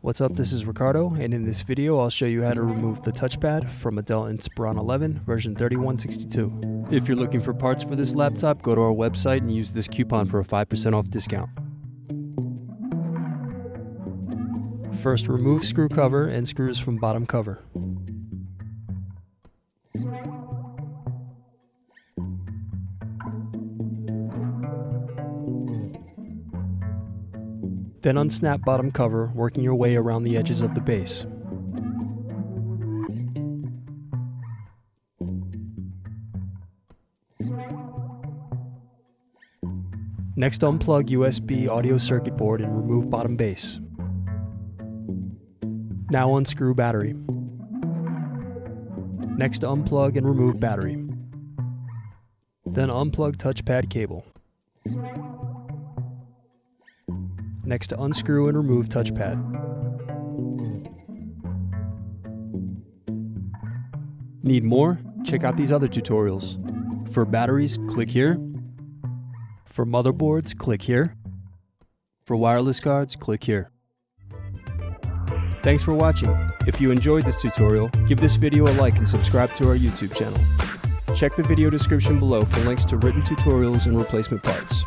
What's up, this is Ricardo, and in this video I'll show you how to remove the touchpad from a Dell Inspiron 11 version 3162. If you're looking for parts for this laptop, go to our website and use this coupon for a 5% off discount. First, remove screw cover and screws from bottom cover. Then unsnap bottom cover, working your way around the edges of the base. Next unplug USB audio circuit board and remove bottom base. Now unscrew battery. Next unplug and remove battery. Then unplug touchpad cable. Next to unscrew and remove touchpad. Need more? Check out these other tutorials. For batteries, click here. For motherboards, click here. For wireless cards, click here. Thanks for watching. If you enjoyed this tutorial, give this video a like and subscribe to our YouTube channel. Check the video description below for links to written tutorials and replacement parts.